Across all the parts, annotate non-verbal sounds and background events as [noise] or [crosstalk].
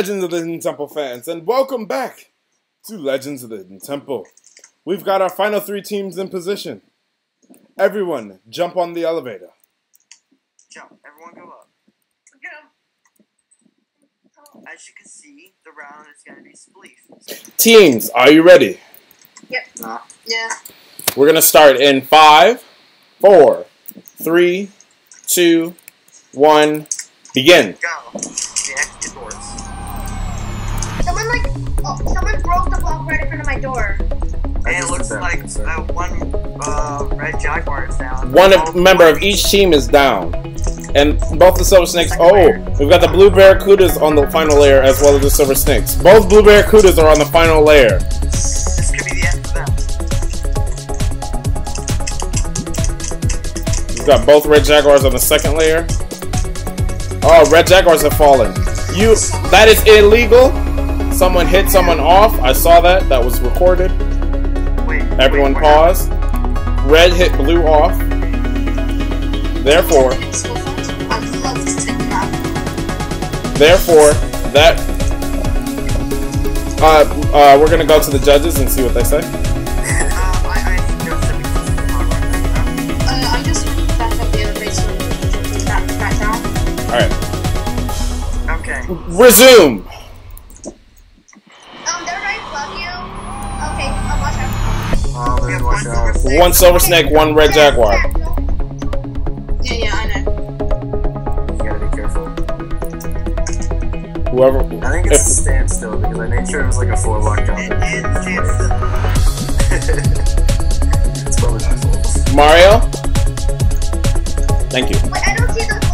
Legends of the Hidden Temple fans, and welcome back to Legends of the Hidden Temple. We've got our final three teams in position. Everyone, jump on the elevator. Jump. Everyone go up. As you can see, the round is going to be spleef. Teams, are you ready? Nah. Yeah. We're going to start in five, four, three, two, one, begin. Go. Broke the block right in front of my door. And it looks like uh, one uh, red jaguar is down. One of- member of each team is down. And both the Silver Snakes. Oh, we've got the Blue Barracudas on the final layer as well as the Silver Snakes. Both Blue Barracudas are on the final layer. This could be the end for them. We've got both Red Jaguars on the second layer. Oh, Red Jaguars have fallen. You, that is illegal. Someone hit someone off. I saw that. That was recorded. Wait. Everyone wait, what pause. Red hit blue off. Therefore, therefore, that. Uh, uh, we're gonna go to the judges and see what they say. happened? Uh, I, I one out. silver snake. One silver snake, one red jaguar. Yeah, yeah, I know. You gotta be careful. Whoever. I think it's If, standstill because I made sure it was like a four block jump. It is [laughs] it's probably my fault. Mario. Thank you. Wait,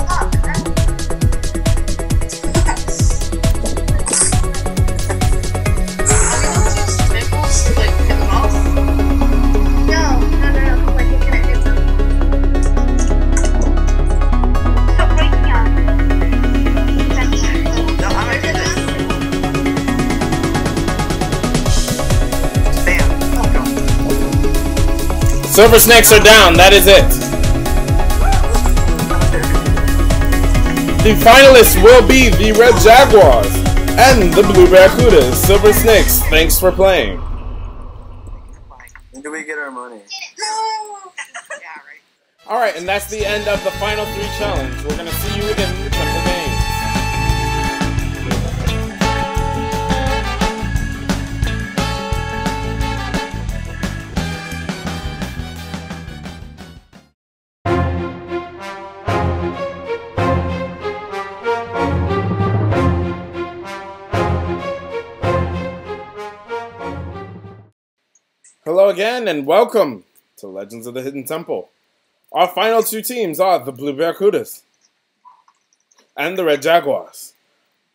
Silver snakes are down. That is it. The finalists will be the Red Jaguars and the Blue Barracudas. Silver Snakes, thanks for playing. When do we get our money? Yeah, right. [laughs] All right, and that's the end of the final three challenge. We're gonna see you in again, and welcome to Legends of the Hidden Temple. Our final two teams are the Blue Barracudas and the Red Jaguars.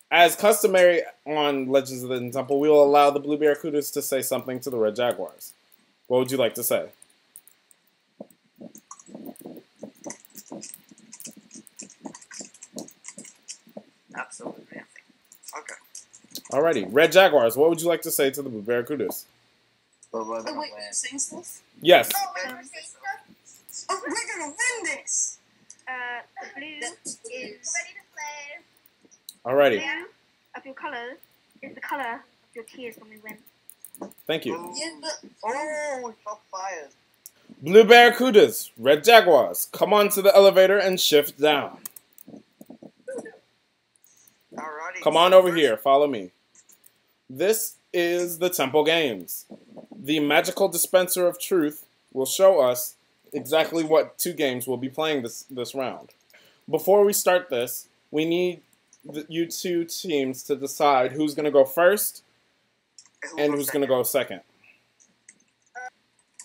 As customary on Legends of the Hidden Temple, we will allow the Blue Barracudas to say something to the Red Jaguars. What would you like to say? Absolutely nothing. Okay. Alrighty, Red Jaguars, what would you like to say to the Blue Barracudas? But we're Oh, gonna wait, win. you saying stuff? Yes. Oh, wait, we're saying stuff? Oh, we're gonna win this! Uh, the blue That's is Ready to play. Alrighty, blue of your color is the color of your tears when we win. thank you. Ooh. Yeah, but Oh, shot fired. Blue Barracudas, Red Jaguars, come on to the elevator and shift down. Alrighty. Come on over here, follow me. This is the Temple Games. The magical dispenser of truth will show us exactly what two games we'll be playing this, this round. Before we start this, we need the, you two teams to decide who's going to go first and who's going to go second.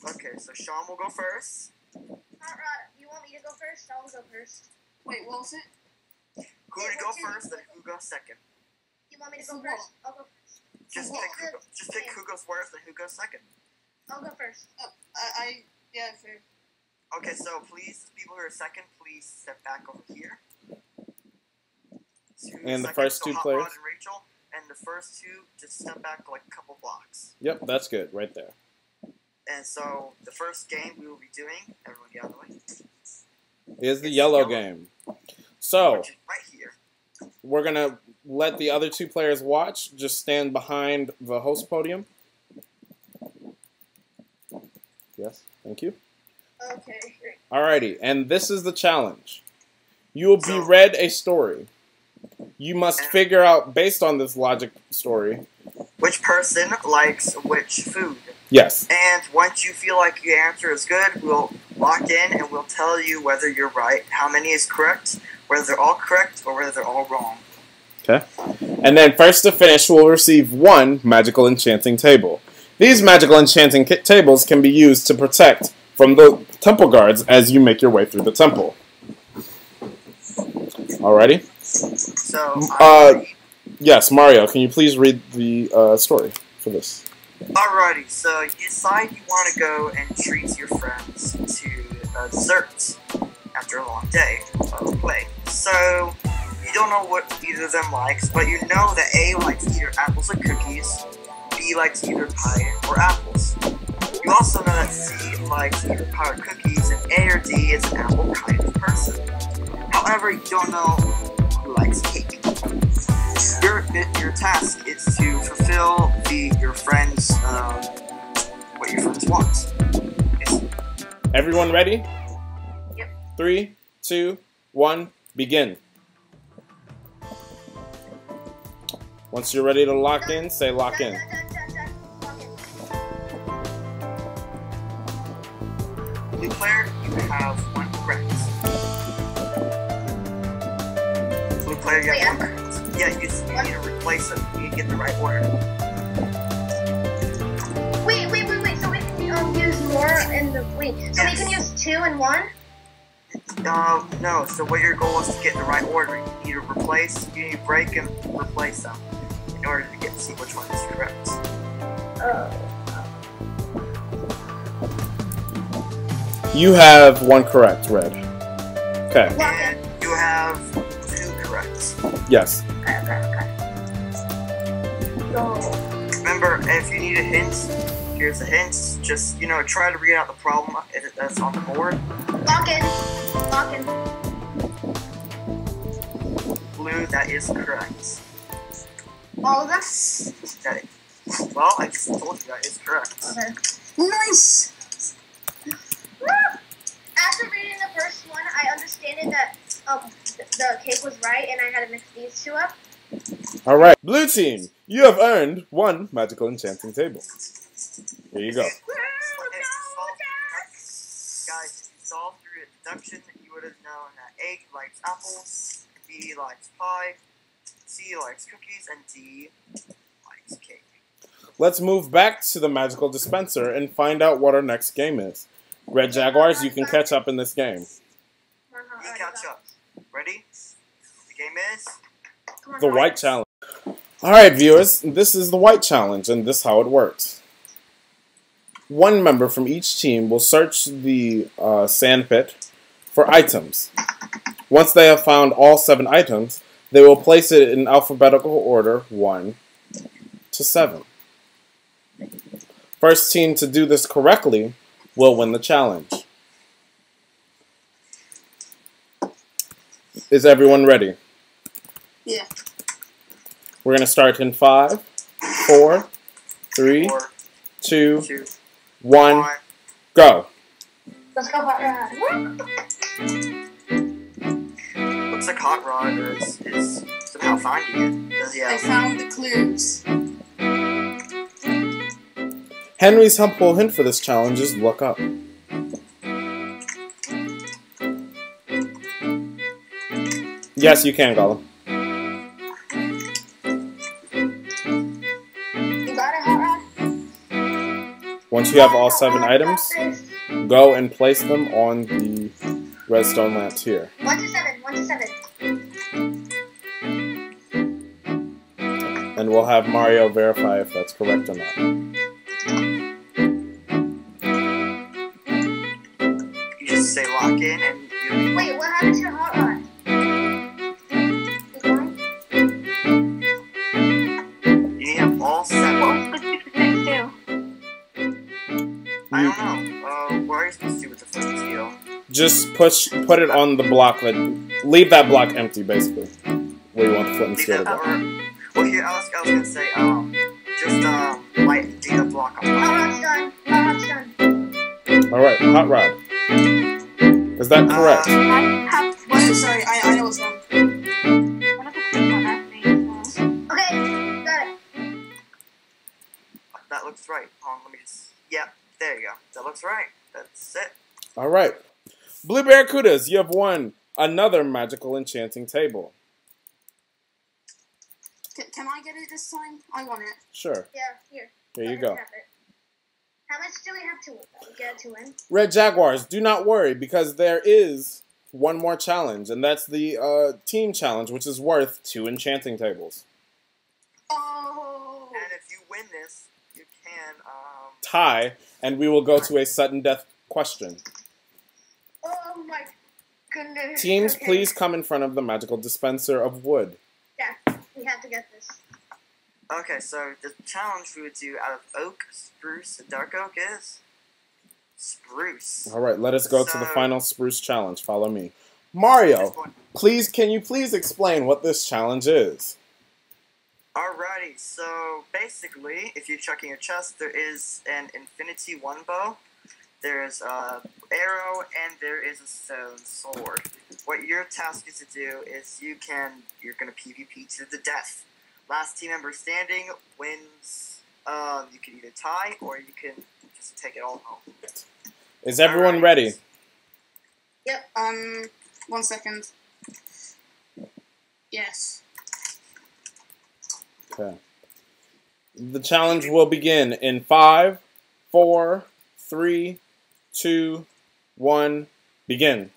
Okay, so Sean will go first. Hot Rod, you want me to go first? I'll go first. wait, what was it? Who to go first and who goes second? You want me to go For first? I'll go first. Just Well, pick who, go, just pick who goes first and who goes second. I'll go first. Uh, I, I, yeah, fair. Okay, so please, people who are second, please step back over here. Two And the seconds, first so two Hot players? Rod and Rachel, and the first two just step back like a couple blocks. Yep, that's good, right there. And so the first game we will be doing, everyone get out of the way, Is the yellow yellow. game. So, right here. we're gonna let the other two players watch. Just stand behind the host podium. Yes, thank you. Okay. great. Alrighty, and this is the challenge. You will be read a story. You must figure out, based on this logic story. Which person likes which food? Yes. And once you feel like your answer is good, we'll lock in and we'll tell you whether you're right, how many is correct, whether they're all correct, or whether they're all wrong. Okay. And then first to finish will receive one magical enchanting table. These magical enchanting tables can be used to protect from the temple guards as you make your way through the temple. Alrighty. So, Uh, Yes, Mario, can you please read the uh, story for this? Alrighty, so you decide you want to go and treat your friends to a dessert after a long day of play. So don't know what either of them likes, but you know that A likes either apples or cookies, B likes either pie or apples. You also know that C likes either pie or cookies, and A or D is an apple kind of person. However, you don't know who likes cake. Your, your task is to fulfill the your friends um, what your friends want. Everyone ready? Yep. Three, two, one, begin. Once you're ready to lock in, say lock in. Player, you have one correct. Blue player, you have one correct. Yeah, you, just, you need to replace them. You need to get the right order. Wait, wait, wait, wait. So we can um, use more in the wait. So we can use two and one. Uh, no, so what your goal is to get in the right order. You need to replace, you need to break and replace them in order to get to see which one is correct. Oh. You have one correct, Red. Okay, And you have two correct. yes. Okay, okay, okay. So Remember, if you need a hint, here's a hint. Just, you know, try to read out the problem if that's on the board. lock in. Lock in. Blue, that is correct. All of them. Okay. Well, I just told you that is correct. Okay. Nice. After reading the first one, I understood that um th- the cake was right, and I had to mix these two up. All right, blue team, you have earned one magical enchanting table. Here you go. If you solve- Guys, if you solved through deduction, you would have known that A likes apples, B likes pie, C likes cookies, and D likes cake. Let's move back to the magical dispenser and find out what our next game is. Red Jaguars, you can catch up in this game. Come on, You catch up. Ready? The game is The white challenge. All right, viewers, this is the white challenge, and this is how it works. One member from each team will search the uh, sand pit for items. Once they have found all seven items, they will place it in alphabetical order 1 to 7. First team to do this correctly will win the challenge. Is everyone ready? Yeah. We're going to start in five, four, three, four, two, two, one, one. go. Let's go hot rod. Looks like Hot Rod is, is somehow finding it. Does he I found the clues. Henry's helpful hint for this challenge is look up. Yes, you can, Gollum. You got it, hot rod. Once you have all seven items, go and place them on the redstone lamps here. One to seven. One to seven. And we'll have Mario verify if that's correct or not. Just push, put it on the block that, leave that block empty basically. Where you want the flint and Leave steel to that go? or well here I was, I was gonna say um just um light data block on Hot fire. rod's done. Hot rod's done. All right, hot rod. Is that correct? Uh, I have Wait, sorry, I, I know what's wrong. One of the quick one I think. so. Okay, got it. that looks right. Hold on, let me just Yep, there you go. That looks right. That's it. All right. Blue Barracudas, you have won another magical enchanting table. C- can I get it this time? I want it. Sure. Yeah, here. Here you Let go. us have it. How much do we have to? Get to win? Red Jaguars, do not worry because there is one more challenge, and that's the uh, team challenge, which is worth two enchanting tables. Oh. And if you win this, you can um Tie, and we will go to a sudden death question. My goodness. Teams, Okay. please come in front of the magical dispenser of wood. Yeah, we have to get this. Okay, so the challenge we would do out of oak, spruce, and dark oak is spruce. All right, let us go to the final spruce challenge. Follow me. Mario, please, can you please explain what this challenge is? Alrighty, so basically, if you're checking your chest, there is an Infinity One bow, there's a uh, arrow, and there is a stone sword. What your task is to do is you can you're gonna PvP to the death. Last team member standing wins. Um, you can either tie or you can just take it all home. Is everyone Alright. ready? Yep. Um, one second. Yes. Okay. The challenge will begin in five, four, three, two, one, begin.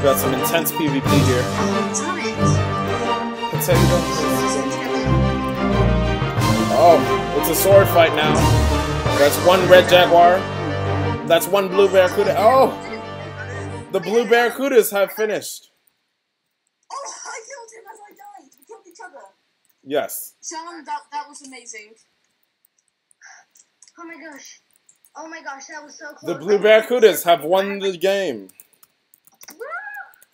We've got some intense PvP here. Oh, it's a sword fight now. That's one red jaguar. That's one blue barracuda. Oh, the blue barracudas have finished. Oh, I killed him as I died. We killed each other. Yes. Sean, that, that was amazing. Oh my gosh. Oh my gosh, that was so close. The blue barracudas have won the game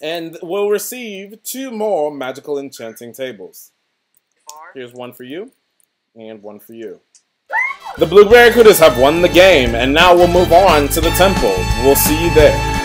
and will receive two more magical enchanting tables. Here's one for you and one for you. The blue barracudas have won the game and now we'll move on to the temple. We'll see you there.